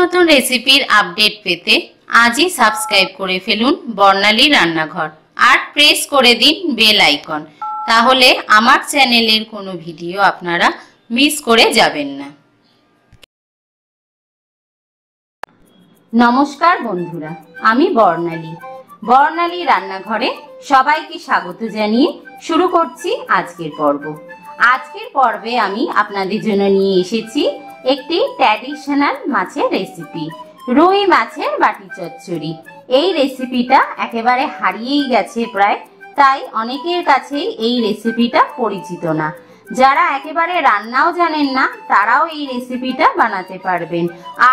নতুন রেসিপির আপডেট পেতে আজই সাবস্ক্রাইব করে ফেলুন বর্ণালী রান্নাঘর। আর প্রেস করে দিন বেল আইকন। তাহলে আমার চ্যানেলের কোনো ভিডিও আপনারা মিস করে যাবেন না। নমস্কার বন্ধুরা, আমি বর্ণালী। বর্ণালী রান্নাঘরে সবাইকে স্বাগত জানিয়ে শুরু করছি আজকের পর্ব। আজকের পর্বে আমি আপনাদের জন্য নিয়ে এসেছি একটি ট্র্যাডিশনাল মাছের রেসিপি রুই মাছের বাটি চচ্চড়ি। এই রেসিপিটা একেবারে হারিয়েই গেছে প্রায়, তাই অনেকের কাছেই এই রেসিপিটা পরিচিত না। যারা একেবারে রান্নাও জানেন না, তারাও এই রেসিপিটা বানাতে পারবেন।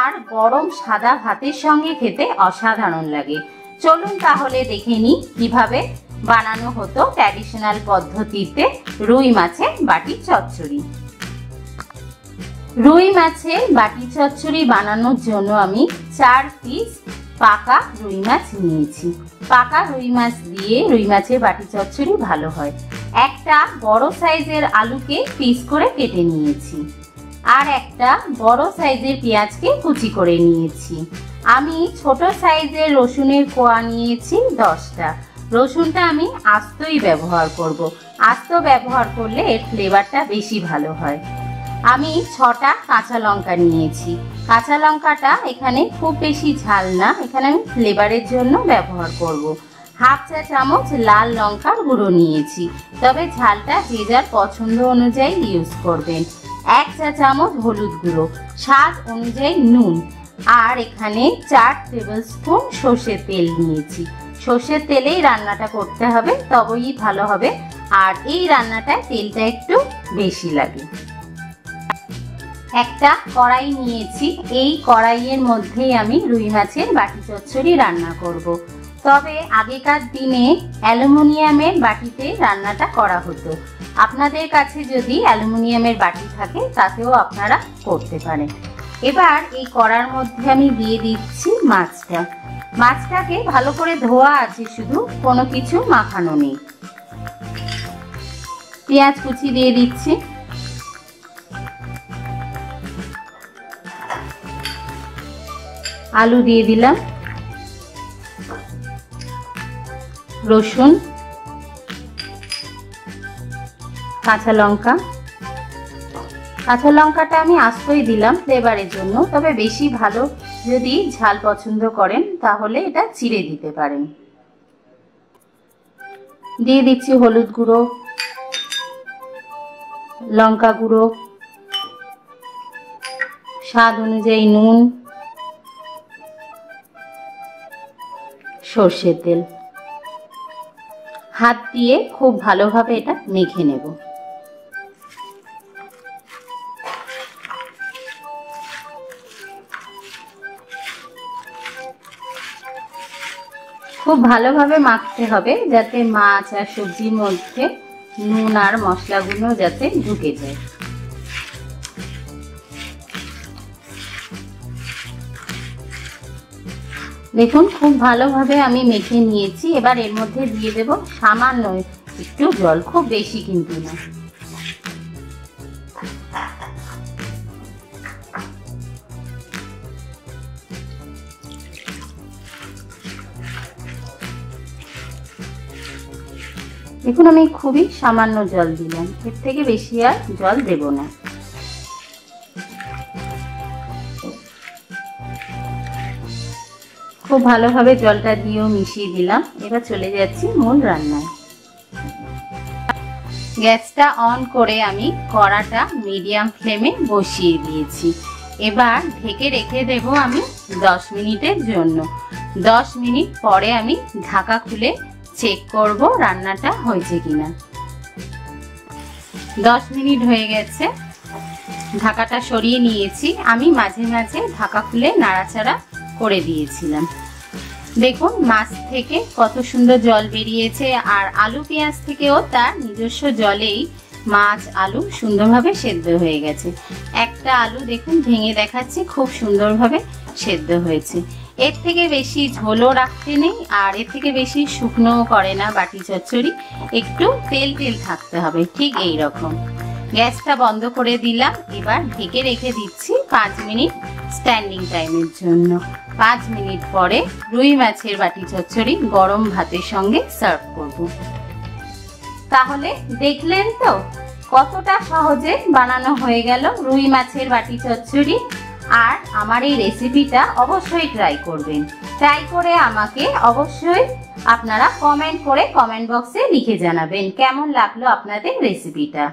আর গরম সাদা ভাতের সঙ্গে খেতে অসাধারণ লাগে। চলুন তাহলে দেখে নিই কীভাবে বানানো হতো ট্র্যাডিশনাল পদ্ধতিতে রুই মাছের বাটি চচ্চড়ি। রুই মাছের বাটি চচ্চড়ি বানানোর জন্য আমি চার পিস পাকা রুই মাছ নিয়েছি। পাকা রুই মাছ দিয়ে রুই মাছের বাটি চচ্চড়ি ভালো হয়। একটা বড় সাইজের আলুকে পিস করে কেটে নিয়েছি আর একটা বড় সাইজের পেঁয়াজকে কুচি করে নিয়েছি। আমি ছোট সাইজের রসুনের কোয়া নিয়েছি দশটা। রসুনটা আমি আস্তই ব্যবহার করব। আস্ত ব্যবহার করলে এর ফ্লেভারটা বেশি ভালো হয়। আমি ছটা কাঁচা লঙ্কা নিয়েছি। কাঁচা লঙ্কাটা এখানে খুব বেশি ঝাল না, এখানে আমি ফ্লেভারের জন্য ব্যবহার করব। হাফ চা চামচ লাল লঙ্কার গুঁড়ো নিয়েছি। তবে ঝালটা যে যার পছন্দ অনুযায়ী ইউজ করবেন। এক চা চামচ হলুদ গুঁড়ো, স্বাদ অনুযায়ী নুন, আর এখানে চার টেবিল স্পুন সর্ষের তেল নিয়েছি। সর্ষের তেলেই রান্নাটা করতে হবে, তবেই ভালো হবে। আর এই রান্নাটায় তেলটা একটু বেশি লাগে। একটা কড়াই নিয়েছি। এই কড়াইয়ের মধ্যেই আমি রুই মাছের বাটি চচ্চড়ি রান্না করব। তবে আগেকার দিনে অ্যালুমিনিয়ামের বাটিতে রান্নাটা করা হতো। আপনাদের কাছে যদি অ্যালুমিনিয়ামের বাটি থাকে, তাতেও আপনারা করতে পারেন। এবার এই কড়ার মধ্যে আমি দিয়ে দিচ্ছি মাছটা। মাছটাকে ভালো করে ধোয়া আছে শুধু, কোনো কিছু মাখানো নেই। পেঁয়াজ কুচি দিয়ে দিচ্ছি। আলু দিয়ে দিলাম। রসুন, কাঁচা লঙ্কা। কাঁচা লঙ্কাটা আমি আস্তই দিলাম ফ্লেভারের জন্য, তবে বেশি ভালো যদি ঝাল পছন্দ করেন, তাহলে এটা চিড়ে দিতে পারেন। দিয়ে দিচ্ছি হলুদ গুঁড়ো, লঙ্কা গুঁড়ো, স্বাদ অনুযায়ী নুন সর্ষের তেল। হাত দিয়ে খুব ভালোভাবে এটা মেখে নেব। খুব ভালোভাবে মাখতে হবে যাতে মাছ আর সবজির মধ্যে নুন আর মশলাগুলো যাতে ঢুকে যায়। দেখুন, খুব ভালোভাবে আমি মেখে নিয়েছি। এবার এর মধ্যে দিয়ে দেব সামান্য একটু জল, খুব বেশি কিন্তু না। দেখুন, আমি খুবই সামান্য জল দিলাম। এর থেকে বেশি আর জল দেব না। খুব ভালোভাবে জলটা দিয়েও মিশিয়ে দিলাম। এবার চলে যাচ্ছি মূল রান্নায়। গ্যাসটা অন করে আমি কড়াটা মিডিয়াম ফ্লেমে বসিয়ে দিয়েছি। এবার ঢেকে রেখে দেব আমি দশ মিনিটের জন্য। দশ মিনিট পরে আমি ঢাকা খুলে চেক করব রান্নাটা হয়েছে কিনা। দশ মিনিট হয়ে গেছে। ঢাকাটা সরিয়ে নিয়েছি। আমি মাঝে মাঝে ঢাকা খুলে নাড়াচাড়া করে দিয়েছিলাম। দেখুন, মাছ থেকে কত সুন্দর জল বেরিয়েছে, আর আলু পেঁয়াজ থেকেও তার নিজস্ব জলেই মাছ, আলু সুন্দরভাবে সেদ্ধ হয়ে গেছে। একটা আলু দেখুন, ভেঙে দেখাচ্ছি, খুব সুন্দরভাবে সেদ্ধ হয়েছে। এর থেকে বেশি ঝোলও রাখতে নেই, আর এর থেকে বেশি শুকনোও করে না বাটি চচ্চড়ি। একটু তেল তেল থাকতে হবে, ঠিক এই রকম। গ্যাসটা বন্ধ করে দিলাম। এবার ঢেকে রেখে দিচ্ছি পাঁচ মিনিট স্ট্যান্ডিং টাইমের জন্য। পাঁচ মিনিট পরে রুই মাছের বাটি চচ্চড়ি গরম ভাতের সঙ্গে সার্ভ করব। তাহলে দেখলেন তো কতটা সহজে বানানো হয়ে গেল রুই মাছের বাটি চচ্চড়ি। আর আমার এই রেসিপিটা অবশ্যই ট্রাই করবেন। ট্রাই করে আমাকে অবশ্যই আপনারা কমেন্ট করে কমেন্ট বক্সে লিখে জানাবেন কেমন লাগল আপনাদের রেসিপিটা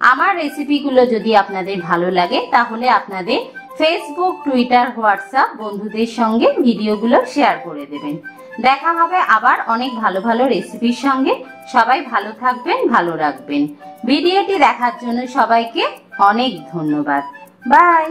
আমার রেসিপিগুলো যদি আপনাদের ভালো লাগে, তাহলে আপনাদের ফেসবুক টুইটার হোয়াটসঅ্যাপ বন্ধুদের সঙ্গে ভিডিওগুলো শেয়ার করে দেবেন। দেখা হবে আবার অনেক ভালো ভালো রেসিপির সঙ্গে। সবাই ভালো থাকবেন, ভালো রাখবেন। ভিডিওটি দেখার জন্য সবাইকে অনেক ধন্যবাদ। বাই